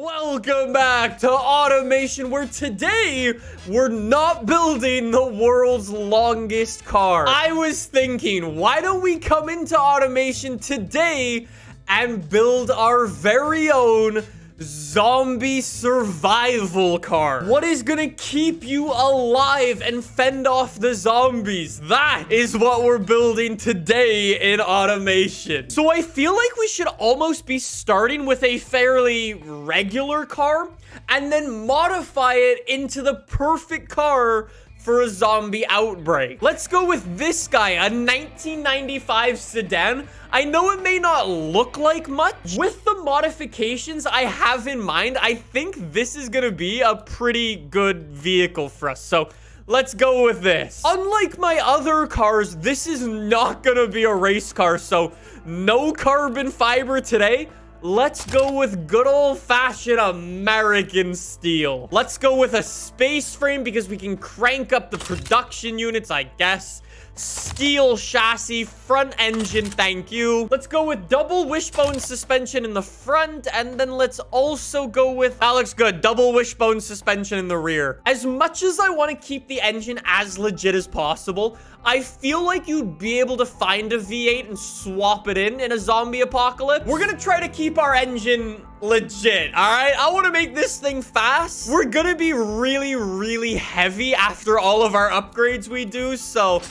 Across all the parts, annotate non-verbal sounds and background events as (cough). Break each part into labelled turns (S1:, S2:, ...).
S1: Welcome back to Automation, where today we're not building the world's longest car. I was thinking, why don't we come into Automation today and build our very own zombie survival car. What is gonna keep you alive and fend off the zombies? That is what we're building today in automation. So I feel like we should almost be starting with a fairly regular car and then modify it into the perfect car for a zombie outbreak. Let's go with this guy, a 1995 sedan. I know it may not look like much. With the modifications I have in mind, I think this is gonna be a pretty good vehicle for us. So Let's go with this. Unlike my other cars, this is not gonna be a race car, so no carbon fiber today. Let's go with good old-fashioned American steel. Let's go with a space frame because we can crank up the production units, I guess steel chassis, front engine, thank you. Let's go with double wishbone suspension in the front, and then let's also go with, that looks good, double wishbone suspension in the rear. As much as I want to keep the engine as legit as possible, I feel like you'd be able to find a V8 and swap it in in a zombie apocalypse. We're gonna try to keep our engine legit, all right? I want to make this thing fast. We're gonna be really, really heavy after all of our upgrades we do, so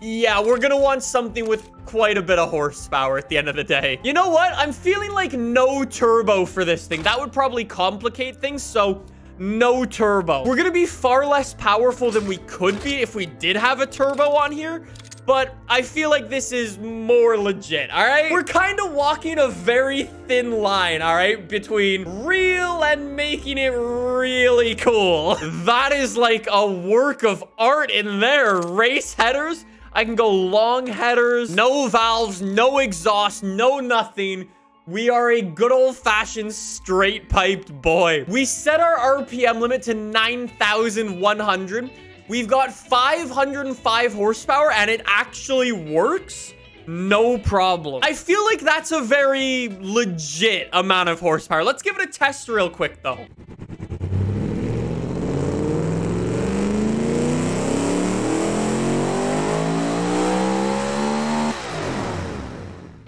S1: yeah, we're gonna want something with quite a bit of horsepower at the end of the day. You know what? I'm feeling like no turbo for this thing. That would probably complicate things, so no turbo. We're gonna be far less powerful than we could be if we did have a turbo on here, but I feel like this is more legit, all right? We're kind of walking a very thin line, all right, between real and making it really cool. (laughs) That is like a work of art in there. Race headers I can go long headers, no valves, no exhaust, no nothing. We are a good old-fashioned straight-piped boy. We set our RPM limit to 9,100. We've got 505 horsepower, and it actually works. No problem. I feel like that's a very legit amount of horsepower. Let's give it a test real quick, though.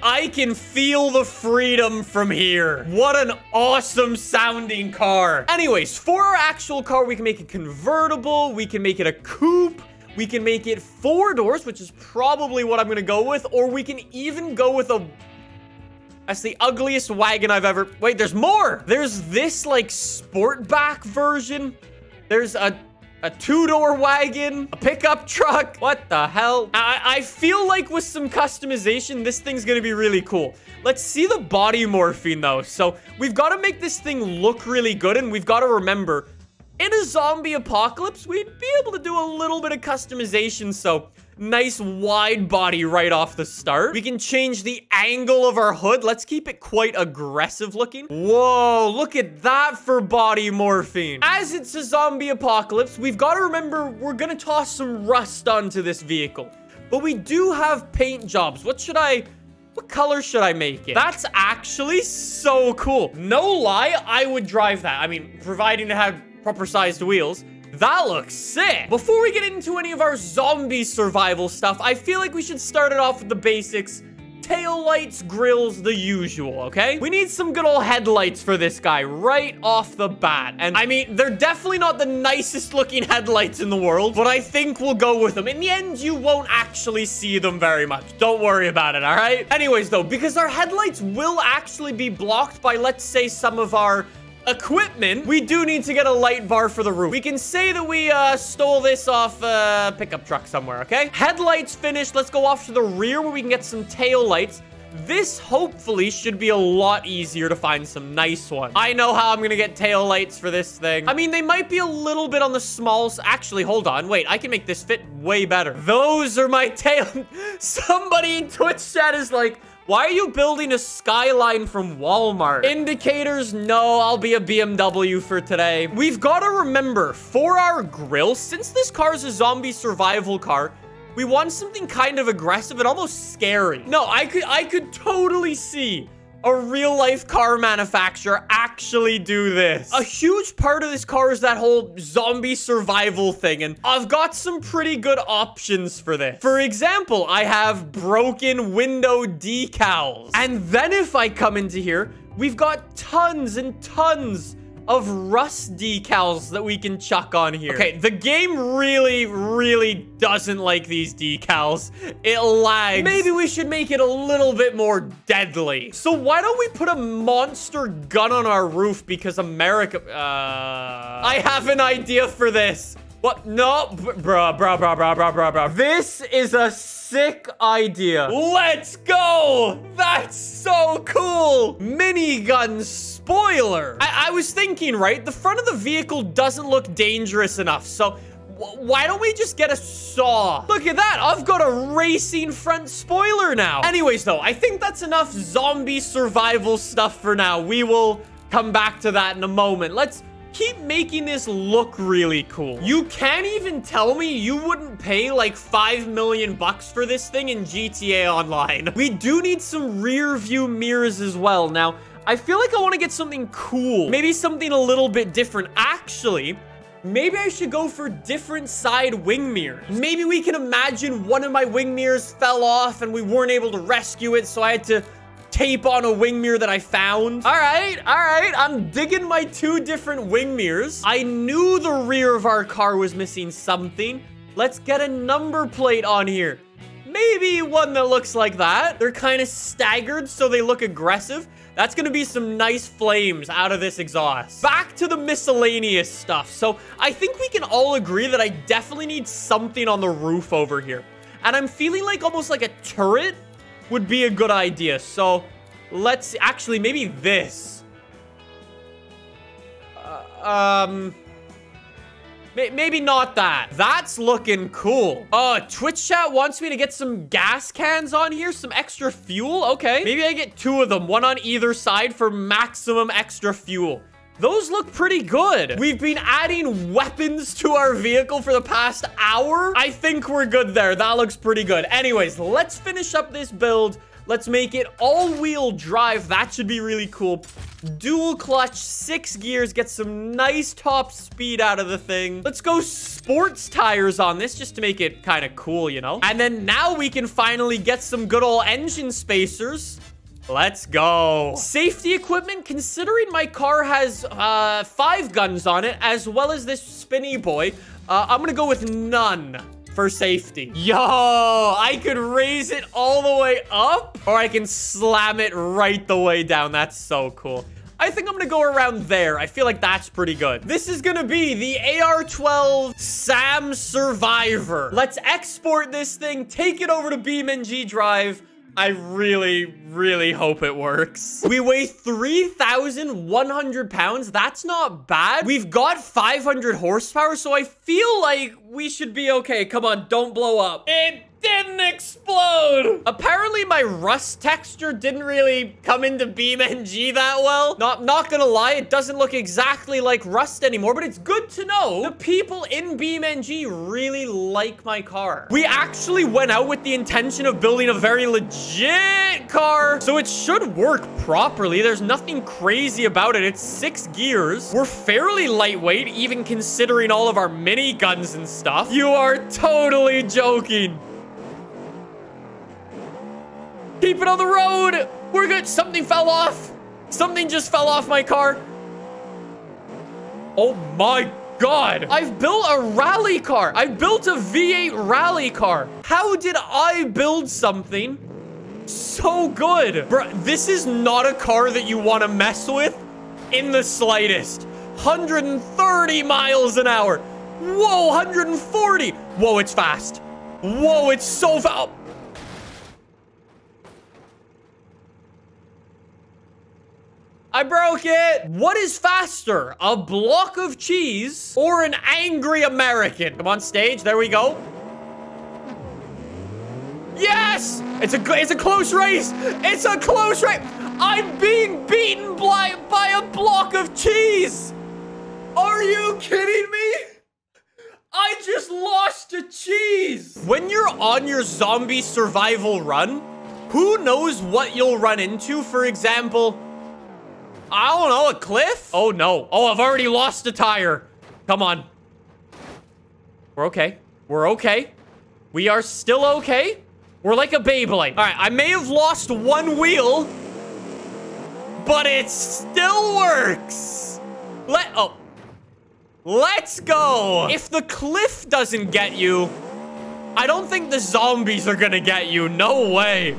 S1: I can feel the freedom from here. What an awesome sounding car. Anyways, for our actual car, we can make it convertible. We can make it a coupe. We can make it four doors, which is probably what I'm going to go with. Or we can even go with a... That's the ugliest wagon I've ever... Wait, there's more. There's this, like, sportback version. There's a a two-door wagon, a pickup truck. What the hell? I, I feel like with some customization, this thing's gonna be really cool. Let's see the body morphing, though. So we've got to make this thing look really good, and we've got to remember, in a zombie apocalypse, we'd be able to do a little bit of customization, so nice wide body right off the start. We can change the angle of our hood. Let's keep it quite aggressive looking. Whoa, look at that for body morphing. As it's a zombie apocalypse, we've got to remember we're going to toss some rust onto this vehicle. But we do have paint jobs. What should I... What color should I make it? That's actually so cool. No lie, I would drive that. I mean, providing it had proper sized wheels. That looks sick. Before we get into any of our zombie survival stuff, I feel like we should start it off with the basics. Tail lights, grills, the usual, okay? We need some good old headlights for this guy right off the bat. And I mean, they're definitely not the nicest looking headlights in the world, but I think we'll go with them. In the end, you won't actually see them very much. Don't worry about it, all right? Anyways, though, because our headlights will actually be blocked by, let's say, some of our equipment, we do need to get a light bar for the roof. We can say that we uh, stole this off a pickup truck somewhere, okay? Headlights finished. Let's go off to the rear where we can get some tail lights. This hopefully should be a lot easier to find some nice ones. I know how I'm gonna get tail lights for this thing. I mean, they might be a little bit on the small... Actually, hold on. Wait, I can make this fit way better. Those are my (laughs) tail... Somebody in Twitch chat is like, why are you building a skyline from Walmart? Indicators, no, I'll be a BMW for today. We've got to remember, for our grill, since this car is a zombie survival car, we want something kind of aggressive and almost scary. No, I could I could totally see a real life car manufacturer actually do this. A huge part of this car is that whole zombie survival thing, and I've got some pretty good options for this. For example, I have broken window decals. And then if I come into here, we've got tons and tons of rust decals that we can chuck on here. Okay, the game really, really doesn't like these decals. It lags. Maybe we should make it a little bit more deadly. So why don't we put a monster gun on our roof because America... Uh, I have an idea for this. What? No, bruh, bruh, bruh, bruh, bruh, bruh, bruh. This is a sick idea. Let's go. That's so cool. Minigun spoiler. I, I was thinking, right? The front of the vehicle doesn't look dangerous enough. So why don't we just get a saw? Look at that. I've got a racing front spoiler now. Anyways, though, I think that's enough zombie survival stuff for now. We will come back to that in a moment. Let's keep making this look really cool. You can't even tell me you wouldn't pay like 5 million bucks for this thing in GTA Online. We do need some rear view mirrors as well. Now, I feel like I want to get something cool. Maybe something a little bit different. Actually, Maybe I should go for different side wing mirrors. Maybe we can imagine one of my wing mirrors fell off and we weren't able to rescue it, so I had to tape on a wing mirror that I found. All right, all right. I'm digging my two different wing mirrors. I knew the rear of our car was missing something. Let's get a number plate on here. Maybe one that looks like that. They're kind of staggered, so they look aggressive. That's gonna be some nice flames out of this exhaust. Back to the miscellaneous stuff. So I think we can all agree that I definitely need something on the roof over here. And I'm feeling like almost like a turret would be a good idea. So let's actually maybe this. Uh, um, maybe not that. That's looking cool. Uh, Twitch chat wants me to get some gas cans on here, some extra fuel. Okay, maybe I get two of them, one on either side for maximum extra fuel. Those look pretty good. We've been adding weapons to our vehicle for the past hour. I think we're good there. That looks pretty good. Anyways, let's finish up this build. Let's make it all-wheel drive. That should be really cool. Dual clutch, six gears, get some nice top speed out of the thing. Let's go sports tires on this just to make it kind of cool, you know? And then now we can finally get some good old engine spacers. Let's go. Safety equipment, considering my car has uh, five guns on it, as well as this spinny boy, uh, I'm gonna go with none for safety. Yo, I could raise it all the way up, or I can slam it right the way down. That's so cool. I think I'm gonna go around there. I feel like that's pretty good. This is gonna be the AR-12 SAM Survivor. Let's export this thing, take it over to BeamNG Drive, I really, really hope it works. We weigh 3,100 pounds. That's not bad. We've got 500 horsepower, so I feel like we should be okay. Come on, don't blow up. It didn't explode. Apparently, my rust texture didn't really come into BeamNG that well. Not, not gonna lie, it doesn't look exactly like rust anymore, but it's good to know the people in BeamNG really like my car. We actually went out with the intention of building a very legit car, so it should work properly. There's nothing crazy about it. It's six gears. We're fairly lightweight, even considering all of our mini guns and stuff. You are totally joking. Keep it on the road. We're good. Something fell off. Something just fell off my car. Oh my God. I've built a rally car. I built a V8 rally car. How did I build something so good? Bro, this is not a car that you want to mess with in the slightest. 130 miles an hour. Whoa, 140. Whoa, it's fast. Whoa, it's so fast. I broke it. What is faster, a block of cheese or an angry American? Come on stage. There we go. Yes! It's a it's a close race. It's a close race. I'm being beaten by, by a block of cheese. Are you kidding me? I just lost a cheese. When you're on your zombie survival run, Who knows what you'll run into, for example? I don't know, a cliff? Oh, no. Oh, I've already lost a tire. Come on. We're okay. We're okay. We are still okay. We're like a Beyblade. All right, I may have lost one wheel, but it still works. Let, oh. Let's go. If the cliff doesn't get you, I don't think the zombies are gonna get you. No way.